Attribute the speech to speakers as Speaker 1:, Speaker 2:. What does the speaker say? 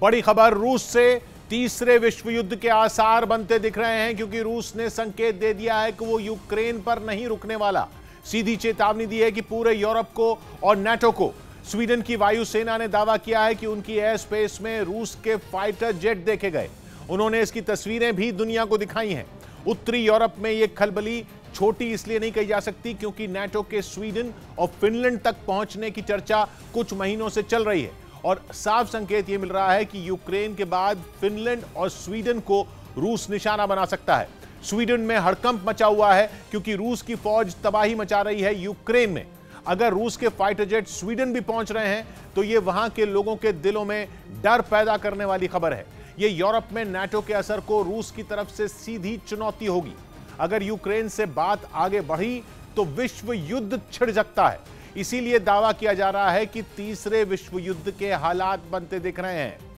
Speaker 1: बड़ी खबर, रूस से तीसरे विश्व युद्ध के आसार बनते दिख रहे हैं क्योंकि रूस ने संकेत दे दिया है कि वो यूक्रेन पर नहीं रुकने वाला। सीधी चेतावनी दी है कि पूरे यूरोप को और नेटो को स्वीडन की वायुसेना ने दावा किया है कि उनकी एयर स्पेस में रूस के फाइटर जेट देखे गए। उन्होंने इसकी तस्वीरें भी दुनिया को दिखाई हैं। उत्तरी यूरोप में यह खलबली छोटी इसलिए नहीं कही जा सकती क्योंकि नेटो के स्वीडन और फिनलैंड तक पहुँचने की चर्चा कुछ महीनों से चल रही है। और साफ़ संकेत यह मिल रहा है कि यूक्रेन के बाद फिनलैंड और स्वीडन को रूस निशाना बना सकता है। स्वीडन में हड़कंप मचा हुआ है क्योंकि रूस की फौज तबाही मचा रही है यूक्रेन में। अगर रूस के फाइटर जेट स्वीडन भी पहुँच रहे हैं तो यह वहाँ के लोगों के दिलों में डर पैदा करने वाली खबर है। यह यूरोप में नाटो के असर को रूस की तरफ़ से सीधी चुनौती होगी। अगर यूक्रेन से बात आगे बढ़ी तो विश्व युद्ध छिड़ सकता है। इसीलिए दावा किया जा रहा है कि तीसरे विश्व युद्ध के हालात बनते दिख रहे हैं।